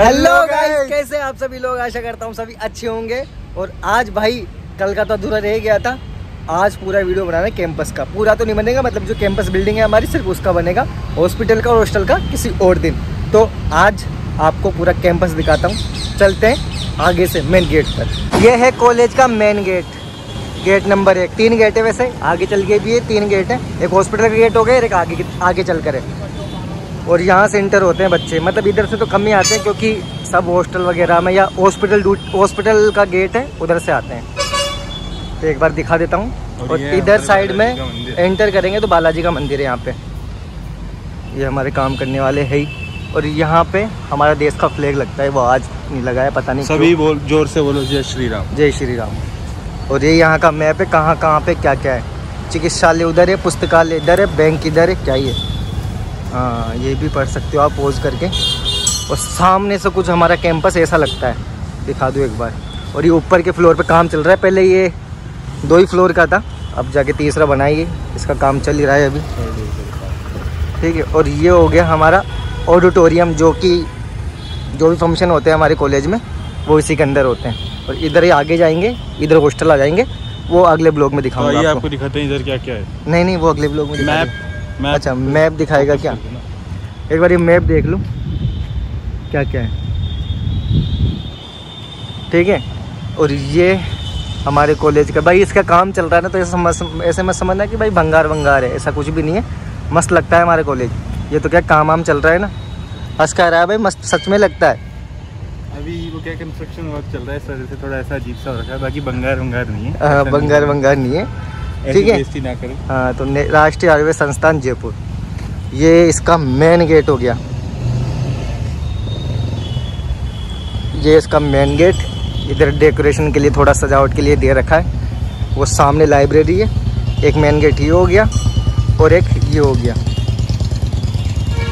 Hello guys कैसे आप सभी लोग? आशा करता हूँ सभी अच्छे होंगे। और आज भाई कल का तो अधूरा रह गया था। आज पूरा वीडियो बनाना है कैंपस का। पूरा तो नहीं बनेगा मतलब जो कैंपस बिल्डिंग है हमारी सिर्फ़ उसका बनेगा। हॉस्पिटल का और हॉस्टल का किसी और दिन। तो आज आपको पूरा कैंपस दिखाता हूँ। चलते हैं आगे से मेन गेट पर। यह है कॉलेज का मेन गेट गेट नंबर एक। तीन गेट है वैसे। आगे चल के भी है तीन गेट है। एक हॉस्पिटल का गेट हो गया एक आगे आगे चल कर है। और यहाँ से इंटर होते हैं बच्चे। मतलब इधर से तो कम ही आते हैं क्योंकि सब हॉस्टल वगैरह में या हॉस्पिटल हॉस्पिटल का गेट है उधर से आते हैं। तो एक बार दिखा देता हूँ। और, इधर साइड में एंटर करेंगे तो बालाजी का मंदिर है यहाँ पे। ये हमारे काम करने वाले है ही। और यहाँ पे हमारा देश का फ्लैग लगता है वो आज नहीं लगा है पता नहीं सभी बोल ज़ोर से बोलो जय श्री राम। जय श्री राम। और ये यहाँ का मैप है कहाँ कहाँ पे क्या क्या है? चिकित्सालय उधर है पुस्तकालय इधर है बैंक इधर है क्या ही है हाँ ये भी पढ़ सकते हो आप पोज करके। और सामने से कुछ हमारा कैंपस ऐसा लगता है। दिखा दूँ एक बार। और ये ऊपर के फ्लोर पे काम चल रहा है। पहले ये दो ही फ्लोर का था। अब जाके तीसरा बनाइए। इसका काम चल ही रहा है अभी। ठीक है और ये हो गया हमारा ऑडिटोरियम जो कि जो भी फ़ंक्शन होते हैं हमारे कॉलेज में वो इसी के अंदर होते हैं। और इधर ही आगे जाएँगे इधर हॉस्टल आ जाएँगे। वो अगले ब्लॉग में दिखाऊँगा तो आपको। आपको दिखाते हैं इधर क्या क्या है? नहीं नहीं वो अगले ब्लॉग में मैप। मैप? अच्छा मैप दिखाएगा क्या? एक बार ये मैप देख लूँ। क्या क्या है? ठीक है? और ये हमारे कॉलेज का भाई इसका काम चल रहा है ना तो ऐसा समझ ऐसे मत समझना कि भाई भंगार भंगार है ऐसा कुछ भी नहीं है। मस्त लगता है हमारे कॉलेज। ये तो क्या काम वाम चल रहा है ना? हंस कह रहा है भाई मस्त सच में लगता है। अभी वो क्या कंस्ट्रक्शन वर्क चल रहा है सर से थोड़ा ऐसा अजीब सा हो रखा है बाकी बंगार बंगार नहीं है। हाँ, ऐसा भंगार नहीं भंगार नहीं है। ठीक है? ना करें। हाँ तो राष्ट्रीय आयुर्वेद संस्थान जयपुर। ये इसका मेन गेट हो गया। ये इसका मेन गेट इधर डेकोरेशन के लिए थोड़ा सजावट के लिए दे रखा है। वो सामने लाइब्रेरी है। एक मेन गेट ये हो गया और एक ये हो गया।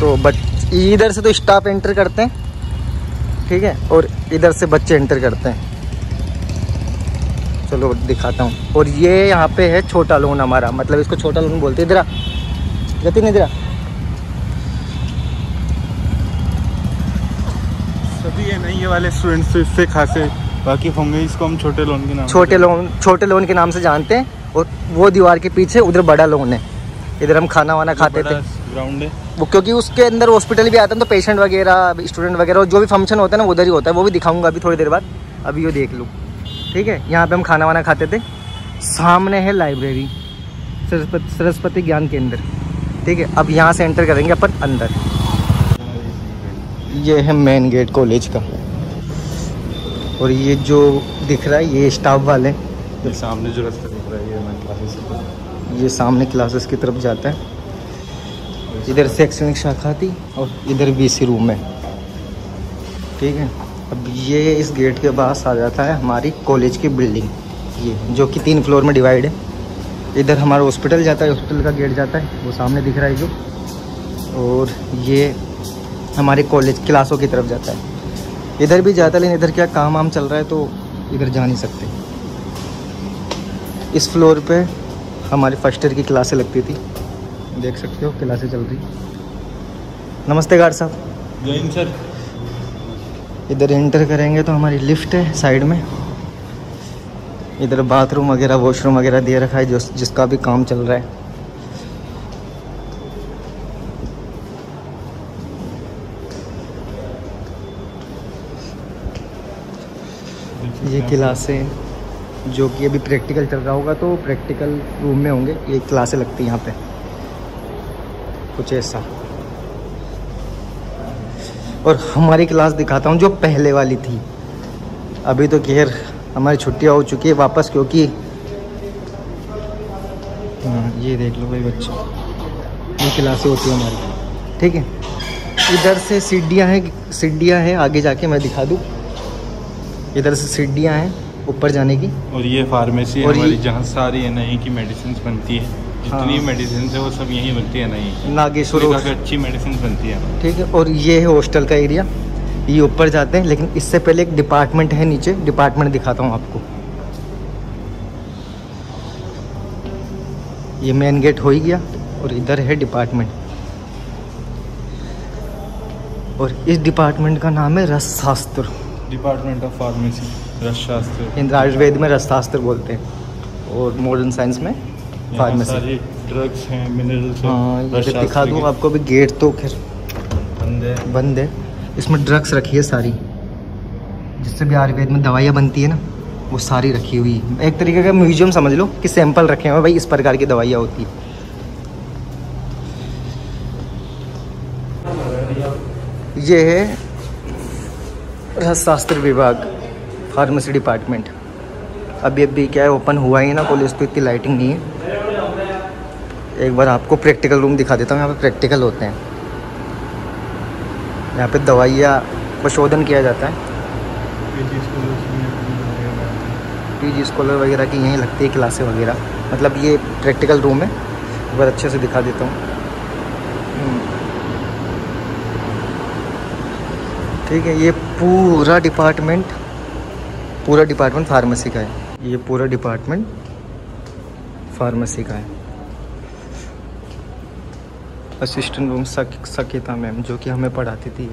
तो बच इधर से तो स्टाफ एंटर करते हैं। ठीक है? और इधर से बच्चे एंटर करते हैं। चलो दिखाता हूँ। और ये यहाँ पे है छोटा लोन हमारा मतलब इसको छोटा लोन बोलते हैं। इधर आ। जतिन इधर सभी ये नहीं ये वाले स्टूडेंट्स तो इससे खासे बाकी होंगे इसको हम छोटे लोन के नाम छोटे लोन छोटे लोन के नाम से जानते हैं। और वो दीवार के पीछे उधर बड़ा लोन है। इधर हम खाना वाना खाते थे। ग्राउंड है। वो क्योंकि उसके अंदर हॉस्पिटल भी आता है तो पेशेंट वगैरह स्टूडेंट वगैरह जो भी फ़ंक्शन होता है ना उधर ही होता है। वो भी दिखाऊँगा अभी थोड़ी देर बाद। अभी वो देख लूँ। ठीक है यहाँ पे हम खाना वाना खाते थे। सामने है लाइब्रेरी सरस्वती सरस्वती ज्ञान केंद्र। ठीक है अब यहाँ से एंटर करेंगे अपन अंदर। ये है मेन गेट कॉलेज का। और ये जो दिख रहा है ये स्टाफ वाले। ये सामने जो रास्ता दिख रहा है ये क्लासेस ये सामने क्लासेस की तरफ़ जाता है। इधर शैक्षणिक शाखा थी और इधर बीसी रूम है। ठीक है अब ये इस गेट के पास आ जाता है हमारी कॉलेज की बिल्डिंग। ये, जो कि तीन फ्लोर में डिवाइड है। इधर हमारा हॉस्पिटल जाता है, हॉस्पिटल का गेट जाता है, वो सामने दिख रहा है जो। और ये हमारे कॉलेज क्लासों की तरफ़ जाता है। इधर भी जाता है, लेकिन इधर क्या काम वाम चल रहा है तो इधर जा नहीं सकते। इस फ्लोर पे हमारी फ़र्स्ट ईयर की क्लासें लगती थी। देख सकते हो, क्लासें चल रही। नमस्ते गार्ड साहब। जय हिंद, सर। इधर एंटर करेंगे तो हमारी लिफ्ट है साइड में। इधर बाथरूम वगैरह वॉशरूम वगैरह दे रखा है, जो जिसका भी काम चल रहा है। ये क्लासें, जो कि अभी प्रैक्टिकल चल रहा होगा तो प्रैक्टिकल रूम में होंगे। ये क्लासें लगती हैं यहाँ पे। कुछ ऐसा। और हमारी क्लास दिखाता हूँ जो पहले वाली थी। अभी तो खैर हमारी छुट्टियाँ हो चुकी है वापस क्योंकि हाँ, ये देख लो भाई बच्चे ये क्लासें होती है हमारी। ठीक है? इधर से सीढ़ियाँ हैं सीढ़ियाँ हैं आगे जाके मैं दिखा दूँ। इधर से सीढ़ियाँ हैं ऊपर जाने की। और ये फार्मेसी है और हमारी जहाँ सारी एन की मेडिसिन बनती है। जितनी हाँ। मेडिसिन है वो सब यहीं बनती है एन नागेश्वर काफ़ी अच्छी मेडिसिन बनती है। ठीक है और ये है हॉस्टल का एरिया ये ऊपर जाते हैं लेकिन इससे पहले एक डिपार्टमेंट है नीचे। डिपार्टमेंट दिखाता हूँ आपको। ये मेन गेट हो ही गया और इधर है डिपार्टमेंट और इस डिपार्टमेंट का नाम है Rasashastra. Department of pharmacy Rasashastra. Indra Ayurveda में रसशास्त्र बोलते हैं और मॉडर्न साइंस में। फार्मेसी सारे ड्रग्स हैं मिनरल्स हाँ दिखा दूँ आपको भी गेट तो खैर बंद है। बंद है। इसमें ड्रग्स रखी है सारी। जिससे भी आयुर्वेद में दवाइयाँ बनती है ना वो सारी रखी हुई एक तरीके का म्यूज़ियम समझ लो कि सैंपल रखे हुए भाई इस प्रकार की दवाइयाँ होती है। ये है रसशास्त्र विभाग फार्मेसी डिपार्टमेंट अभी अभी क्या है ओपन हुआ ही ना कॉलेज तो इतनी लाइटिंग नहीं है। एक बार आपको प्रैक्टिकल रूम दिखा देता हूँ यहाँ पे प्रैक्टिकल होते हैं। यहाँ पे दवाइयाँ का शोधन किया जाता है। उसमें पीजी स्कॉलर वगैरह की यहीं लगती है क्लासें वगैरह। मतलब ये प्रैक्टिकल रूम है। एक बार अच्छे से दिखा देता हूँ। हम्म। ठीक है ये पूरा डिपार्टमेंट पूरा डिपार्टमेंट फार्मेसी का है। ये पूरा डिपार्टमेंट फार्मेसी का है। असिस्टेंट रूम सक सकेता मैम जो कि हमें पढ़ाती थी।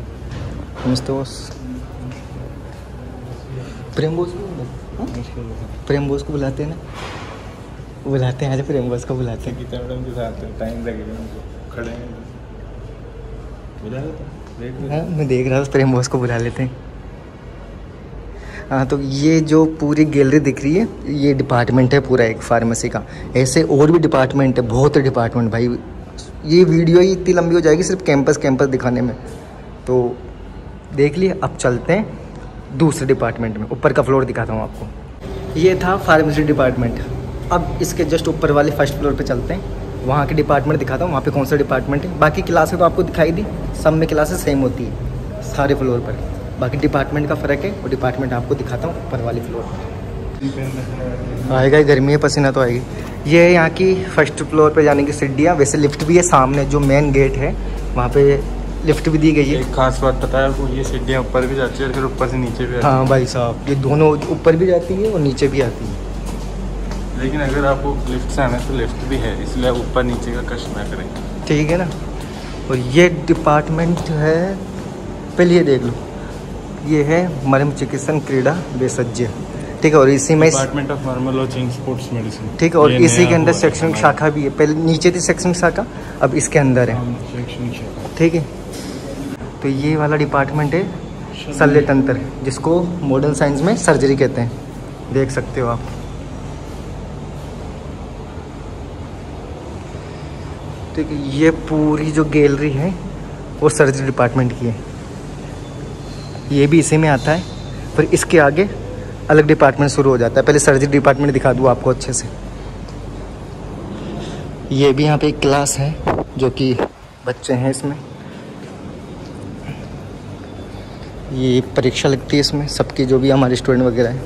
प्रेम बोस को प्रेम बोस को बुलाते हैं ना? बुलाते हैं आज प्रेम बोस को बुलाते हैं। गीता मैडम के साथ टाइम लगेगा खड़े हैं। हाँ मैं देख रहा हूँ प्रेम बोस को बुला लेते हैं। हाँ तो ये जो पूरी गैलरी दिख रही है ये डिपार्टमेंट है पूरा एक फार्मेसी का। ऐसे और भी डिपार्टमेंट है बहुत डिपार्टमेंट भाई। ये वीडियो ही इतनी लंबी हो जाएगी सिर्फ़ कैंपस कैंपस दिखाने में। तो देख लिए, अब चलते हैं दूसरे डिपार्टमेंट में। ऊपर का फ्लोर दिखाता हूँ आपको। ये था फार्मेसी डिपार्टमेंट अब इसके जस्ट ऊपर वाले फ़र्स्ट फ्लोर पे चलते हैं। वहाँ के डिपार्टमेंट दिखाता हूँ, वहाँ पे कौन सा डिपार्टमेंट है। बाकी क्लासें तो आपको दिखाई दी, सब में क्लासेस सेम होती है, सारे फ्लोर पर। बाकी डिपार्टमेंट का फ़र्क है और डिपार्टमेंट आपको दिखाता हूँ ऊपर वाले फ्लोर पर आएगा ही गर्मी है पसीना तो आएगी। ये है यहाँ की फ़र्स्ट फ्लोर पे जाने की सीढ़ियाँ। वैसे लिफ्ट भी है सामने जो मेन गेट है वहाँ पे लिफ्ट भी दी गई है। एक खास बात पता है आपको ये सीढ़ियाँ ऊपर भी जाती है और फिर ऊपर से नीचे भी आती हाँ भाई साहब ये दोनों ऊपर भी जाती है और नीचे भी आती है। लेकिन अगर आपको लिफ्ट से आना है तो लिफ्ट भी है इसलिए आप ऊपर नीचे का कष्ट ना करें। ठीक है ना? और ये डिपार्टमेंट जो है पहले ये देख लो। ये है मरम चिकित्सन क्रीड़ा विसज्य ठीक है और इसी में department of marmology and sports medicine ठीक है और इसी के अंदर शैक्षणिक शाखा भी है। पहले नीचे थी शैक्षणिक शाखा अब इसके अंदर है। ठीक है। तो ये वाला डिपार्टमेंट है शल्य तंत्र जिसको मॉडर्न साइंस में सर्जरी कहते हैं। देख सकते हो आप। ठीक है ये पूरी जो गैलरी है वो सर्जरी डिपार्टमेंट की है। ये भी इसी में आता है पर इसके आगे अलग डिपार्टमेंट शुरू हो जाता है। पहले सर्जरी डिपार्टमेंट दिखा दूँ आपको अच्छे से। ये भी यहाँ पे एक क्लास है, जो कि बच्चे हैं इसमें। ये परीक्षा लगती है इसमें, सबकी जो भी हमारे स्टूडेंट वगैरह हैं।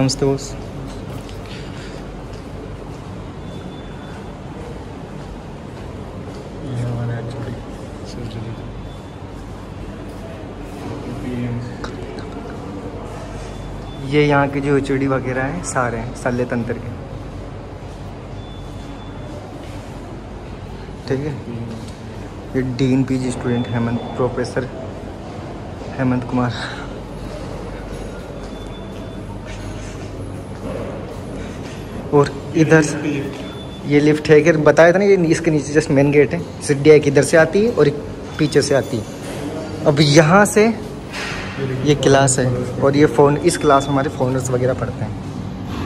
नमस्ते बोस ये हमारे एक्चुअली सर्जरी ये यहाँ के जो एच वगैरह हैं, सारे हैं, शल्य तंत्र के। ठीक है? ये dean PG student Hemant professor Hemant Kumar. और इधर ये लिफ्ट है कि बताया था ना, ये इसके नीचे जस्ट मेन गेट है सीढ़ियाँ एक इधर से आती है और एक पीछे से आती है। अब यहाँ से ये क्लास है और ये फ़ोन इस क्लास में हमारे फोनर्स वगैरह पढ़ते हैं।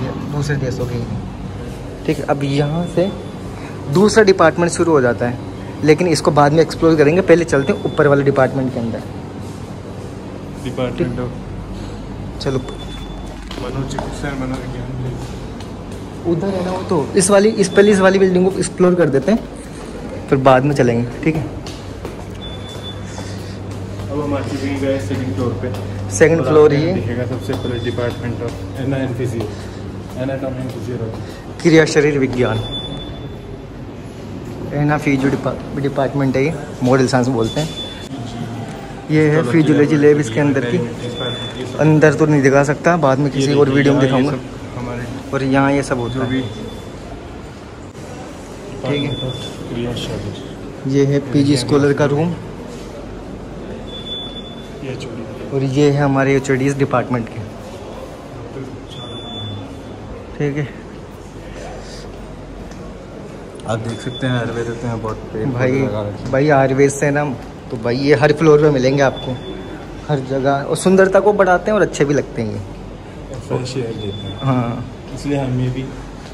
ये दूसरे देशों के ठीक है अब यहाँ से दूसरा डिपार्टमेंट शुरू हो जाता है लेकिन इसको बाद में एक्सप्लोर करेंगे पहले चलते हैं ऊपर वाले डिपार्टमेंट के अंदर। डिपार्टमेंट चलो। उधर है ना वो तो इस वाली इस पहले इस वाली बिल्डिंग को एक्सप्लोर कर देते हैं फिर बाद में चलेंगे। ठीक है? हैं सेकंड फ्लोर पे। सेकंड फ्लोर आपको दिखेगा सबसे पहले department of ana and physio anatomy and physiology Kriya Sharir विज्ञान। है ना फिजियो डिपार्टमेंट है ये मॉडल साइंस बोलते हैं। ये है फिजियोलॉजी लैब इसके अंदर की। अंदर तो नहीं दिखा सकता बाद में किसी और वीडियो में दिखाऊँगा। और यहाँ ये सब होता है। ठीक है। ये है पीजी स्कॉलर का रूम ये और ये है हमारे एच डिपार्टमेंट के। ठीक है। आप देख सकते हैं आयुर्वेद देते हैं बहुत पेड़ भाई हैं। भाई आयुर्वेद से ना तो भाई ये हर फ्लोर पे मिलेंगे आपको। हर जगह। और सुंदरता को बढ़ाते हैं और अच्छे भी लगते हैं ये। हैं। हाँ। इसलिए हमें भी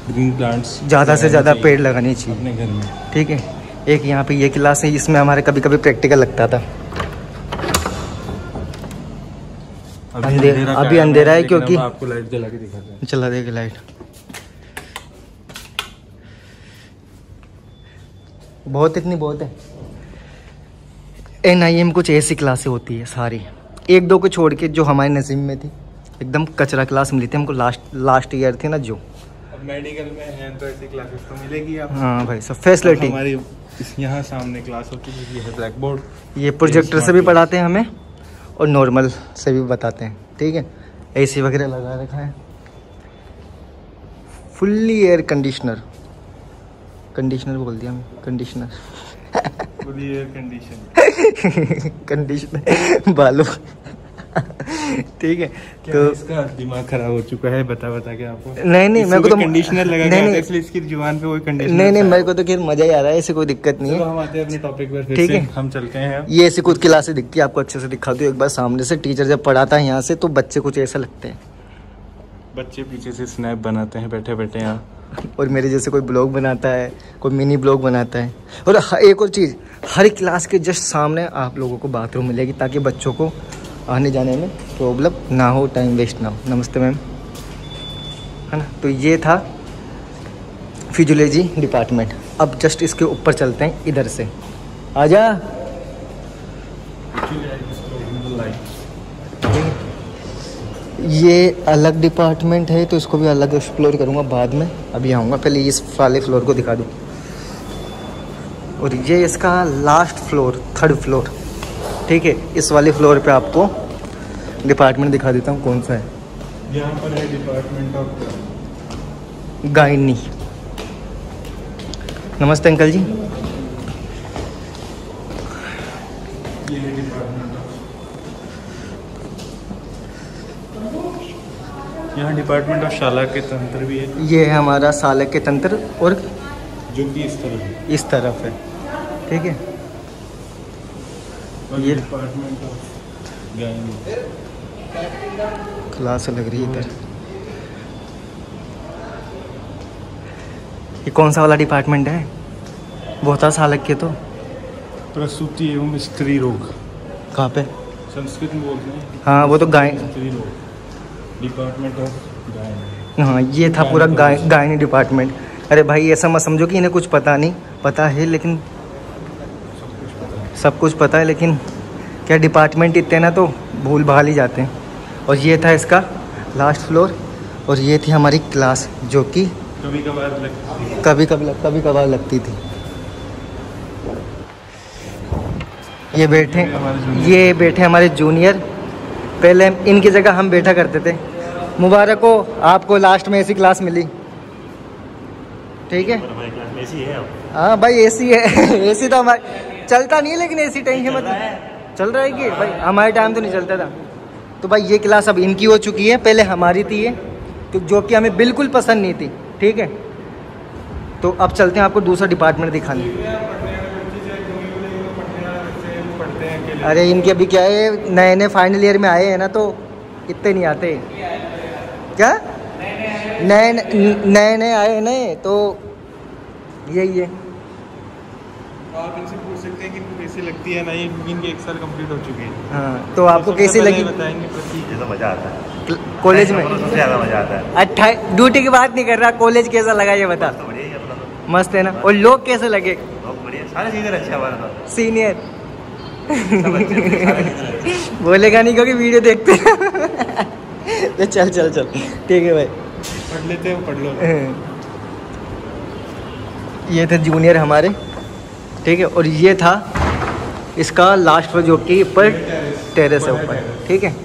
ग्रीन प्लांट्स ज़्यादा से ज़्यादा पेड़ लगाने चाहिए। अपने घर में। ठीक है। एक यहाँ पे ये क्लास है इसमें हमारे कभी कभी प्रैक्टिकल लगता था। अंधेरा अभी अंधेरा है क्योंकि- आपको लाइट जला के दिखाते हैं। चला देगा लाइट बहुत इतनी बहुत है। एन आई एम कुछ ऐसी क्लासें होती है सारी। एक दो को छोड़ के जो हमारे नसीब में थी एकदम कचरा क्लास मिली थी हमको लास्ट लास्ट ईयर थी ना जो। मेडिकल में हैं तो ऐसी क्लासेस तो मिलेगी आपको। हाँ भाई सब फैसिलिटी हमारी यहाँ सामने क्लास होती है ये है ब्लैक बोर्ड ये प्रोजेक्टर से भी पढ़ाते हैं हमें। और नॉर्मल से भी बताते हैं ठीक है? एसी वगैरह लगा रखा है। फुल्ली एयर कंडीशनर कंडीशनर बोल दिया मैं conditioner fully air conditioner conditioner बालों। ठीक है तो इसका दिमाग खराब हो चुका है? बता बता के आपको। नहीं नहीं मेरे को तो कंडीशनर लगा नहीं नहीं। इसलिए इसकी ज़ुबान पे कोई कंडीशनर नहीं नहीं मेरे को तो खैर मज़ा ही आ रहा है ऐसे कोई दिक्कत नहीं है। हम आते हैं अपने टॉपिक पर ठीक है। हम चलते हैं ये ऐसी कुछ क्लासें दिखती है आपको अच्छे से दिखाती हूँ। एक बार सामने से टीचर जब पढ़ाता है यहाँ से तो बच्चे कुछ ऐसा लगते हैं। बच्चे पीछे से स्नैप बनाते हैं बैठे बैठे यहाँ। और मेरे जैसे कोई ब्लॉग बनाता है कोई मिनी ब्लॉग बनाता है। और एक और चीज़ हर क्लास के जस्ट सामने आप लोगों को बाथरूम मिलेगी ताकि बच्चों को आने जाने में प्रॉब्लम ना हो टाइम वेस्ट ना हो। नमस्ते मैम। है ना? तो ये था फिजियोलॉजी डिपार्टमेंट अब जस्ट इसके ऊपर चलते हैं, इधर से। आ आजा। ये अलग डिपार्टमेंट है तो इसको भी अलग एक्सप्लोर करूँगा बाद में। अभी आऊँगा, पहले इस वाले फ्लोर को दिखा दूँ। और ये इसका लास्ट फ्लोर थर्ड फ्लोर ठीक है इस वाले फ्लोर पे आपको डिपार्टमेंट दिखा देता हूँ कौन सा है। यहाँ पर है डिपार्टमेंट ऑफ़ गायनी। नमस्ते अंकल जी। Department of. यहाँ डिपार्टमेंट ऑफ़ शाला के तंत्र भी है। ये है हमारा सालक के तंत्र और जो कि इस तरह है। इस तरफ़ है। ठीक है। ये- क्लास लग रही है इधर। ये कौन सा वाला डिपार्टमेंट है? बहुत सालक के तो। प्रसूति एवं स्त्री रोग। कहाँ पे? संस्कृत में बोलते हैं। हाँ वो तो गाय स्त्री रोग। डिपार्टमेंट ऑफ़ गायनी हाँ ये था पूरा गाय गायनी डिपार्टमेंट। अरे भाई ऐसा मत समझो कि इन्हें कुछ पता नहीं। पता है लेकिन सब कुछ पता है लेकिन क्या डिपार्टमेंट इतने ना तो भूल भाल ही जाते हैं। और ये था इसका लास्ट फ्लोर और ये थी हमारी क्लास जो कि कभी कभार लगती कभी कभी कभी कभार लगती थी। ये बैठे ये बैठे हमारे जूनियर पहले इनकी जगह हम बैठा करते थे। मुबारक हो आपको लास्ट में ऐसी क्लास मिली। ठीक है? है भाई एसी है। एसी तो हमारे चलता नहीं है लेकिन एसी टेंशन मत चल रहा है। कि भाई हमारे टाइम तो नहीं चलता था। तो भाई ये क्लास अब इनकी हो चुकी है पहले हमारी थी ये तो जो कि हमें बिल्कुल पसंद नहीं थी ठीक है? तो अब चलते हैं आपको दूसरा डिपार्टमेंट दिखाने। हैं अरे इनके अभी क्या है नए नए फाइनल ईयर में आए हैं ना तो इतने नहीं आते। क्या? नए नए नए आए हैं नए तो यही है। आप इनसे पूछ सकते हैं कि कैसी लगती है इनके एक साल कंप्लीट हो चुके हैं। हाँ तो आपको कैसी लगी? बताएँगे प्रतीक। तो मज़ा आता है। कॉलेज में? सबसे ज़्यादा मज़ा आता है। अट्ठाई ड्यूटी की बात नहीं कर रहा कॉलेज कैसा लगा ये बता। तो ही अपना तो। मस्त है ना? और लोग कैसे लगे? सारे चीज़ें अच्छे हमारे तो। सीनियर अच्छे अच्छे। बोलेगा नहीं क्योंकि वीडियो देखते तो चल चल चल। ठीक है भाई। पढ़ लेते हैं पढ़ लो। ये थे जूनियर हमारे। ठीक है और ये था इसका लास्ट फ्लोर जो कि ऊपर टेरेस है ऊपर ठीक है?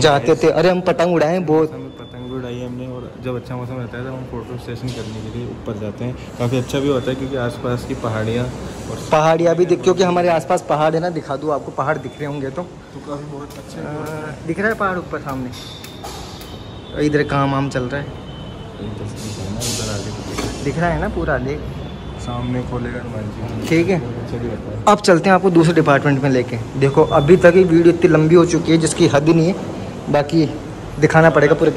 जाते थे। अरे हम पतंग उड़ाए बहुत हमें पतंग भी उड़ाई हमने और जब अच्छा मौसम रहता है तो हम फ़ोटो सेशन करने के लिए ऊपर जाते हैं। काफ़ी अच्छा भी होता है क्योंकि आसपास की पहाड़ियाँ और पहाड़ियाँ भी दिख क्योंकि हमारे आसपास पहाड़ है ना दिखा दूँ आपको पहाड़ दिख रहे होंगे तो। तो काफ़ी बहुत अच्छा दिख रहा है पहाड़ ऊपर सामने? इधर काम वाम चल रहा है? दिख रहा है ना पूरा देख सामने खोलेगा ठीक है। है अब चलते हैं आपको दूसरे डिपार्टमेंट में लेके। देखो अभी तक ये वीडियो इतनी लंबी हो चुकी है जिसकी हद ही नहीं है। बाकी दिखाना पड़ेगा पूरे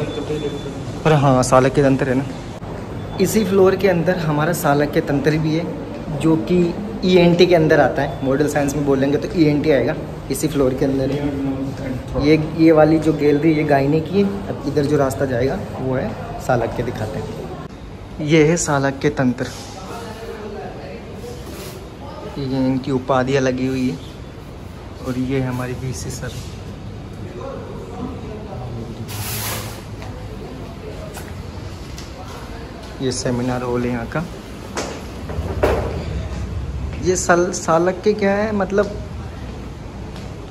पर हाँ सालक के तंत्र है ना। इसी फ्लोर के अंदर हमारा सालक के तंत्र भी है जो कि ईएनटी के अंदर आता है। मॉडल साइंस में बोलेंगे तो ईएनटी आएगा इसी फ्लोर के अंदर। ये ये वाली जो गैलरी ये गायने की है अब इधर जो रास्ता जाएगा वो है सालक के दिखाते हैं। ये है सालक के तंत्र। ये इनकी उपाधियाँ लगी हुई है। और ये हमारी सी सर। ये सेमिनार हॉल है यहाँ का। ये साल सालक के क्या है मतलब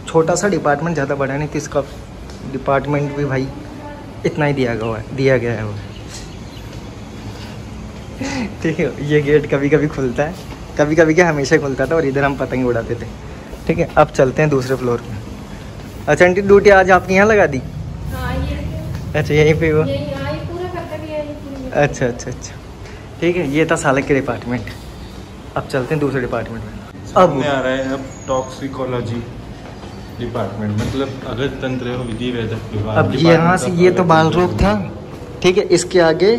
छोटा सा डिपार्टमेंट ज़्यादा बड़ा नहीं तो इसका डिपार्टमेंट भी भाई इतना ही दिया गया है, दिया गया है वो। ठीक है, ये गेट कभी कभी खुलता है। कभी कभी क्या हमेशा ही खुलता था और इधर हम पतंग उड़ाते थे। ठीक है अब चलते हैं दूसरे फ्लोर पे। अच्छा आंटी ड्यूटी आज आपने यहाँ लगा दी? हाँ अच्छा यहीं पे वो? यही हाँ ये पूरा कर्तव्य है ये पूरी अच्छा अच्छा अच्छा। ठीक है ये था सालक के डिपार्टमेंट अब चलते हैं दूसरे डिपार्टमेंट में। अब आ रहा है अब टॉक्सिकोलॉजी डिपार्टमेंट मतलब अगर तंत्र विधि विभाग अब यहाँ से ये तो बाल रोग था। ठीक है इसके आगे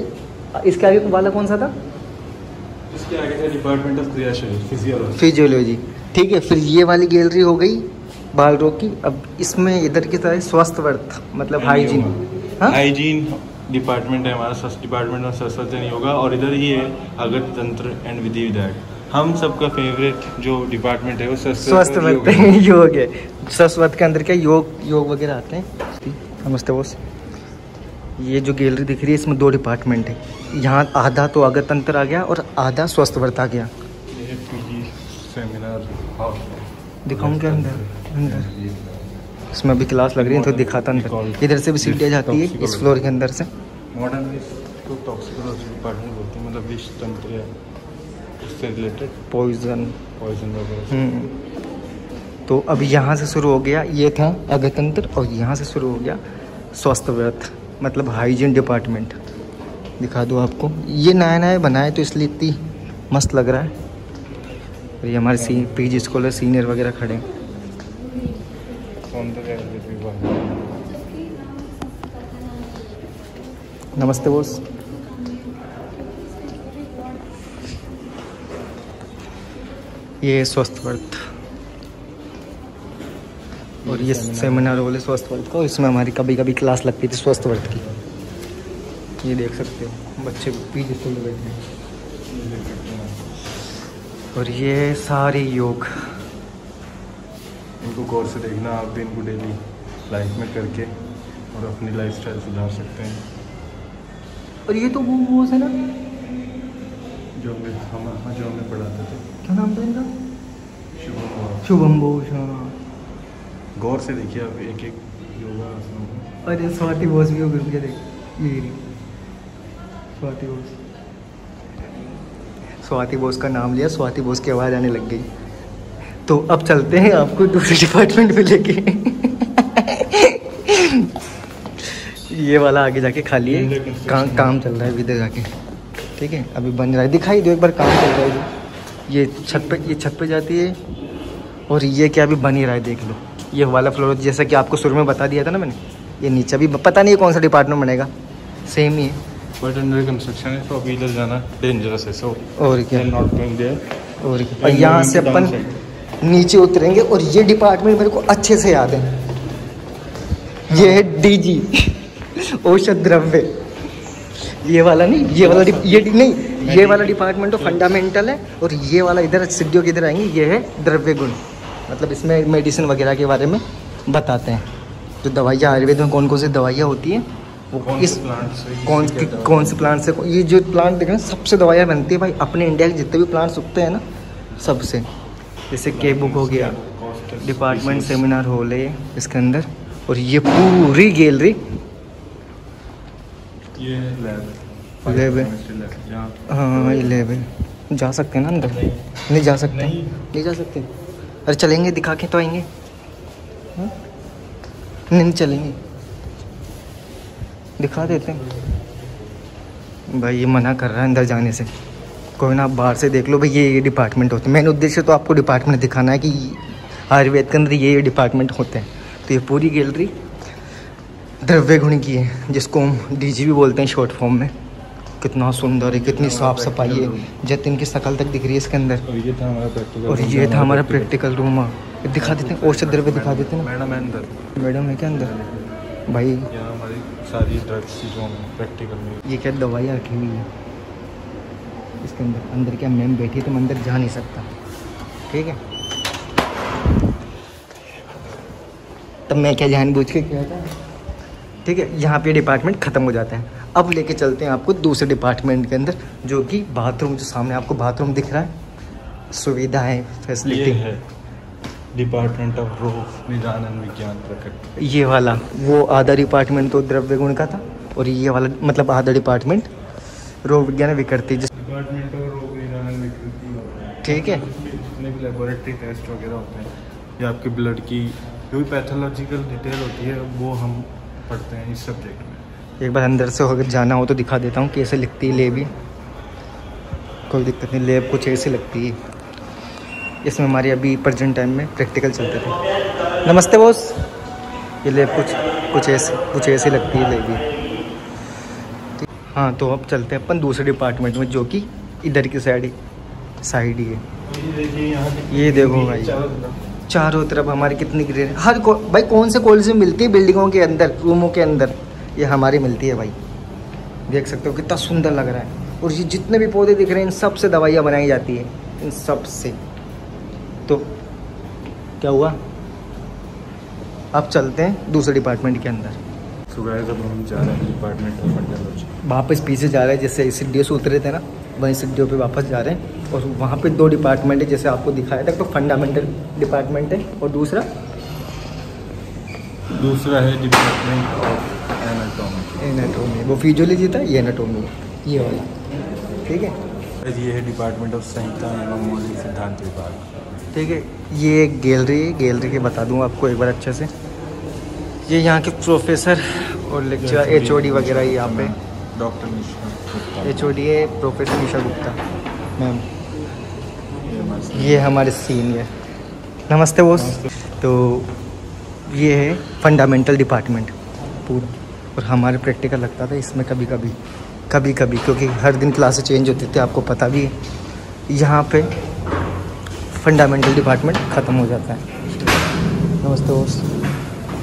इसके आगे वाला कौन सा था? इसके आगे है department of Kriya physiology physiology ठीक है फिर ये वाली गैलरी हो गई बाल रोग की। अब इसमें इधर की तरह स्वस्थ वर्थ मतलब हाइजीन हाइजीन डिपार्टमेंट है? हमारा स्वस्थ डिपार्टमेंट में सरस्वती नहीं होगा और इधर ही है अगत तंत्र एंड विधि विधायक। हम सबका फेवरेट जो डिपार्टमेंट है वो स्वस्थ योग है। स्वस्थ वर्थ के अंदर क्या योग योग वगैरह आते हैं? नमस्ते बोस ये जो गैलरी दिख रही है इसमें दो डिपार्टमेंट है। यहाँ आधा तो अगत तंत्र आ गया और आधा स्वस्थ वर्थ आ गया। दिखाऊँ क्या अंदर? अंदर। इसमें अभी क्लास लग रही है तो दिखाता अंदर। इधर से भी सीटें जाती है इस फ्लोर के अंदर से। मॉडर्न इसको टॉक्सिकोलॉजी डिपार्टमेंट बोलते हैं मतलब विष तंत्र उससे रिलेटेड पॉइजन पॉइजन वगैरह तो अब यहाँ से शुरू हो गया ये था अगतंत्र और यहाँ से शुरू हो गया स्वस्थ व्रत। मतलब हाइजीन डिपार्टमेंट दिखा दूँ आपको। ये नया नया बनाए तो इसलिए इतनी मस्त लग रहा है। और ये हमारे C P G scholar senior वगैरह खड़े हैं। नमस्ते बोस ये स्वस्थ वर्त और ये सेमिनार बोले स्वस्थ वर्ग का इसमें हमारी कभी कभी क्लास लगती थी स्वस्थ वर्ग की। ये देख सकते हो बच्चे पीछे स्कूल में बैठे हैं। और ये सारे योग। इनको गौर से देखना आप भी इनको डेली लाइफ में करके और अपनी लाइफस्टाइल सुधार सकते हैं। और ये तो वो वो है ना? जो हमें हम हाँ, जो हमें पढ़ाते थे। क्या नाम था इनका? शुभम। शुभम बोस हाँ। गौर से देखिए आप एक एक योगा अरे स्वाति बोस भी हो गई मुझे देख रही। स्वाति बोस। स्वाति बोस का नाम लिया स्वाति बोस की आवाज़ आने लग गई। तो अब चलते हैं आपको दूसरे डिपार्टमेंट में लेके। ये वाला आगे जाके खाली है। काम काम चल रहा है इधर जाके। ठीक है अभी बन रहा है। दिखाई दो एक बार काम चल रहा है। ये छत पे ये छत पे जाती है और ये क्या अभी बन ही रहा है देख लो। ये वाला फ्लोर जैसा कि आपको शुरू में बता दिया था ना मैंने ये नीचे अभी पता नहीं है कौन सा डिपार्टमेंट बनेगा। सेम ही है। बट अंडर कंस्ट्रक्शन है तो अभी इधर जाना डेंजरस है सो और क्या? नॉट गोइंग देयर और क्या? यहाँ से अपन नीचे उतरेंगे और ये डिपार्टमेंट मेरे को अच्छे से याद है। ये है डीजी औषध द्रव्य। ये वाला नहीं ये वाला ये नहीं ये वाला डिपार्टमेंट तो फंडामेंटल है और ये वाला इधर सिद्धियों के इधर आएँगे ये है द्रव्य गुण मतलब इसमें मेडिसिन वगैरह के बारे में बताते हैं। जो दवाइयाँ आयुर्वेद में कौन कौन सी दवाइयाँ होती हैं वो कौन इस प्लांट से कौन कौन से प्लांट से ये जो प्लांट देख रहे हैं सबसे दवाइयाँ बनती है भाई। अपने इंडिया के जितने भी प्लांट्स उगते हैं ना सबसे। जैसे के बुक हो गया डिपार्टमेंट सेमिनार हॉल है इसके अंदर और ये पूरी गैलरी ये लैब है। हाँ। ये लैब है। जा सकते हैं ना अंदर? नहीं। जा सकते। नहीं जा सकते? अरे चलेंगे, दिखा के तो आएँगे। हाँ? नहीं नहीं चलेंगे। दिखा देते हैं। भाई ये मना कर रहा है अंदर जाने से। कोई ना आप बाहर से देख लो भाई, ये ये डिपार्टमेंट होते हैं। मेन उद्देश्य तो आपको डिपार्टमेंट दिखाना है कि आयुर्वेद के अंदर ये ये डिपार्टमेंट होते हैं। तो ये पूरी गैलरी द्रव्य गुण की है, जिसको हम डी भी बोलते हैं शॉर्ट फॉर्म में। कितना सुंदर है कितनी साफ़ सफ़ाई है जतिन की शकल तक दिख रही है इसके अंदर। और ये था हमारा प्रैक्टिकल और ये था हमारा प्रैक्टिकल रूम दिखा देते हैं और औषध द्रव्य दिखा देते हैं। मैडम है अंदर। मैडम है क्या अंदर? भाई। हमारी सारी ड्रग्स प्रैक्टिकल में ये क्या दवाइयाँ रखी हुई है? इसके अंदर अंदर क्या मैम बैठी है तो मैं अंदर जा नहीं सकता। ठीक है? तब मैं क्या जान जानबूझ के किया था? ठीक है यहाँ पे डिपार्टमेंट ख़त्म हो जाता है। अब लेके चलते हैं आपको दूसरे डिपार्टमेंट के अंदर जो कि बाथरूम जो सामने आपको बाथरूम दिख रहा है। सुविधाएँ फैसिलिटी है डिपार्टमेंट ऑफ़ रोग निदान विज्ञान प्रकट ये वाला वो आधा डिपार्टमेंट तो द्रव्य गुण का था और ये वाला मतलब आधा डिपार्टमेंट रोग विज्ञान विकृति जिस डिपार्टमेंट ऑफ़ रोग निदान विकृति ठीक है। जितने भी लेबोरेटरी टेस्ट वगैरह होते हैं या आपके ब्लड की जो भी पैथोलॉजिकल डिटेल होती है वो हम पढ़ते हैं इस सब्जेक्ट एक बार अंदर से अगर जाना हो तो दिखा देता हूँ कैसे लिखती है लेब। ये कोई दिक्कत नहीं, लेब कुछ ऐसी लगती है। इसमें हमारी अभी प्रजेंट टाइम में प्रैक्टिकल चलते थे। नमस्ते बॉस। ये लेब कुछ कुछ ऐसे, कुछ ऐसी लगती है लेब। हाँ तो अब चलते हैं अपन दूसरे डिपार्टमेंट में, जो कि इधर की साइड साइड ही है। ये देखो भाई। चारों तरफ़ हमारी कितनी ग्रीन हर भाई कौन से कॉलेज में मिलती है बिल्डिंगों के अंदर रूमों के अंदर? ये हमारी मिलती है भाई। देख सकते हो कितना सुंदर लग रहा है। और ये जितने भी पौधे दिख रहे हैं इन सबसे दवाइयाँ बनाई जाती है। इन सबसे। तो क्या हुआ? अब चलते हैं दूसरे डिपार्टमेंट के अंदर। सो गाइस हम जा रहे हैं डिपार्टमेंट ऑफ़ वापस पीछे जा रहे हैं जैसे इस सीढ़ियों से उतरे थे ना वहीं सीढ़ियों पे वापस जा रहे हैं। और वहाँ पे दो डिपार्टमेंट है जैसे आपको दिखाया। था तो फंडामेंटल डिपार्टमेंट है। और दूसरा? दूसरा है डिपार्टमेंट ऑफ़ एनाटॉमी वो फिजियोलॉजी था ये एनाटोमी ये वाला। ठीक है? ये है डिपार्टमेंट ऑफ़ संहिता एवं मौलिक सिद्धांत विभाग। ठीक है? ये एक गैलरी है गैलरी के बता दूँ आपको एक बार अच्छे से। ये यहाँ के प्रोफेसर और लेक्चर एच ओ डी वगैरह ही यहाँ पे। डॉक्टर मिश्रा। एच है प्रोफेसर निशा गुप्ता मैम ये हमारे ये हमारे सीनियर नमस्ते बोस तो ये है फंडामेंटल डिपार्टमेंट पूरा। और हमारे प्रैक्टिकल लगता था इसमें कभी कभी कभी कभी क्योंकि हर दिन क्लासेस चेंज होती थी आपको पता भी है। यहाँ पे फंडामेंटल डिपार्टमेंट ख़त्म हो जाता है। नमस्ते बोस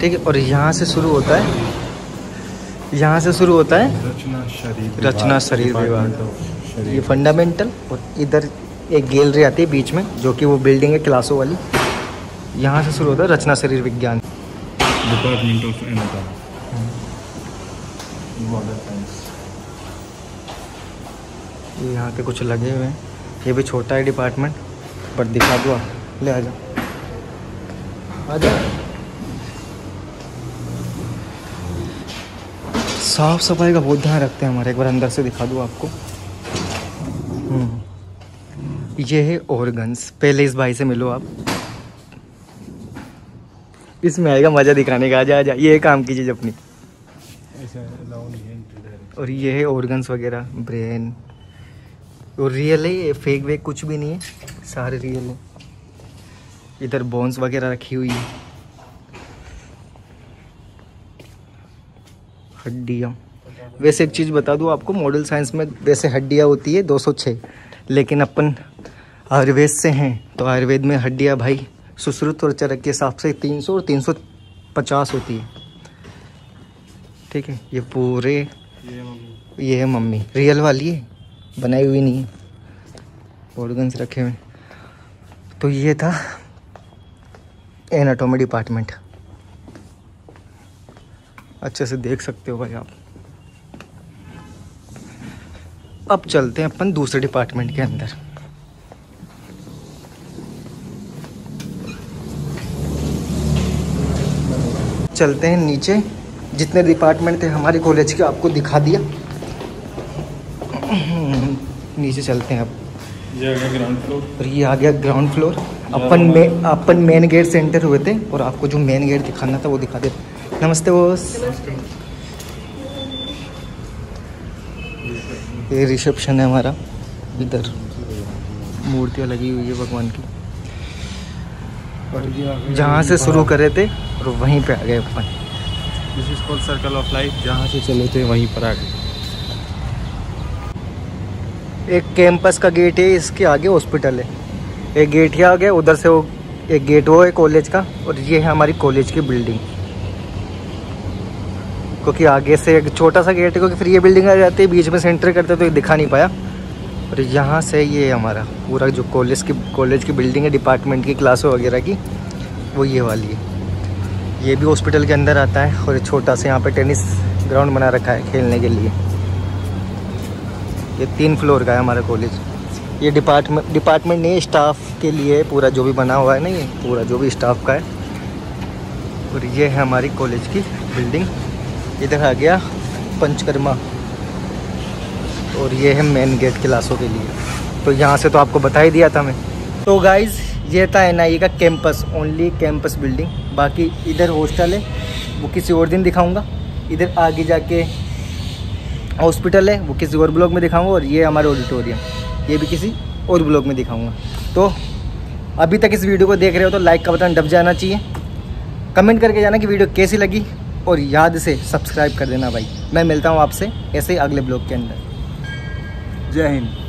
ठीक है और यहाँ से शुरू होता है यहाँ से शुरू होता है रचना शरीर रचना शरीर विभाग। ये फंडामेंटल और इधर एक गैलरी आती है बीच में जो कि वो बिल्डिंग है क्लासों वाली। यहाँ से शुरू होता है रचना शरीर विज्ञान। डिपार्टमेंट ऑफ़ एनाटॉमी ये यहाँ पे कुछ लगे हुए हैं। ये भी छोटा है डिपार्टमेंट पर दिखा दो आप। ले आ जाओ आ जाओ साफ़ सफ़ाई का बहुत ध्यान रखते हैं हमारे। एक बार अंदर से दिखा दूँ आपको। हम्म। ये है ऑर्गन्स पहले इस भाई से मिलो आप। इसमें आएगा, मज़ा दिखाने का। आ जा आ जा। ये काम कीजिए अपनी ऐसा अलाउ नहीं है entry direct। और ये है ऑर्गन्स वगैरह ब्रेन और रियल है ये फेक वेक कुछ भी नहीं है, सारे रियल है. इधर बोन्स वगैरह रखी हुई है. हड्डियाँ. वैसे एक चीज़ बता दूँ आपको मॉडल साइंस में वैसे हड्डियाँ होती है 206 लेकिन अपन आयुर्वेद से हैं. तो आयुर्वेद में हड्डियाँ भाई सुश्रुत और चरक के हिसाब से 300 और 350 होती है. ठीक है, ये पूरे ये है मम्मी। रियल वाली है। बनाई हुई नहीं है। ऑर्गन्स रखे हुए। तो ये था एनाटोमी डिपार्टमेंट अच्छे से देख सकते हो भाई आप। अब चलते हैं अपन दूसरे डिपार्टमेंट के अंदर। चलते हैं नीचे। जितने डिपार्टमेंट थे हमारे कॉलेज के आपको दिखा दिया। नीचे चलते हैं अब। ये आ गया ग्राउंड फ्लोर और ये आ गया ग्राउंड फ्लोर अपन में। अपन मेन गेट से एंटर हुए थे और आपको जो मेन गेट दिखाना था वो दिखा दे नमस्ते बोस ये रिसेप्शन है हमारा। इधर मूर्तियाँ लगी हुई है भगवान की। और जहाँ से शुरू करे थे और वहीं पे आ गए अपन। This is call circle of life जहाँ से चले थे, वहीं पर आ गए। एक कैंपस का गेट है, इसके आगे हॉस्पिटल है। एक गेट ही आ गया उधर से वो एक गेट वो है कॉलेज का, और ये है हमारी कॉलेज की बिल्डिंग क्योंकि आगे से एक छोटा सा गेट है, क्योंकि फिर ये बिल्डिंग आ जाती है, बीच में से एंटर करते तो ये दिखा नहीं पाया। और यहाँ से ये हमारा पूरा जो कॉलेज की कॉलेज की बिल्डिंग है डिपार्टमेंट की क्लासों वगैरह की, वो ये वाली है। ये भी हॉस्पिटल के अंदर आता है और छोटा सा यहाँ पे टेनिस ग्राउंड बना रखा है खेलने के लिए। ये तीन फ्लोर का है हमारा कॉलेज। ये डिपार्टमेंट डिपार्टमेंट नहीं, स्टाफ के लिए पूरा जो भी बना हुआ है ना ये, पूरा जो भी स्टाफ का है। और ये है हमारी कॉलेज की बिल्डिंग। इधर आ गया पंचकर्मा। और ये है मेन गेट क्लासों के लिए। तो यहाँ से तो आपको बता ही दिया था मैं। तो गाइज़ ये था एन का कैंपस ओनली कैंपस बिल्डिंग बाकी इधर हॉस्टल है, वो किसी और दिन दिखाऊँगा। इधर आगे जाके हॉस्पिटल है, वो किसी और ब्लॉग में दिखाऊँगा और ये हमारा ऑडिटोरियम, ये भी किसी और ब्लॉग में दिखाऊँगा। तो अभी तक इस वीडियो को देख रहे हो तो लाइक का बटन दब जाना चाहिए। कमेंट करके जाना कि वीडियो कैसी लगी और याद से सब्सक्राइब कर देना भाई। मैं मिलता हूँ आपसे ऐसे ही अगले ब्लॉग के अंदर। जय हिंद।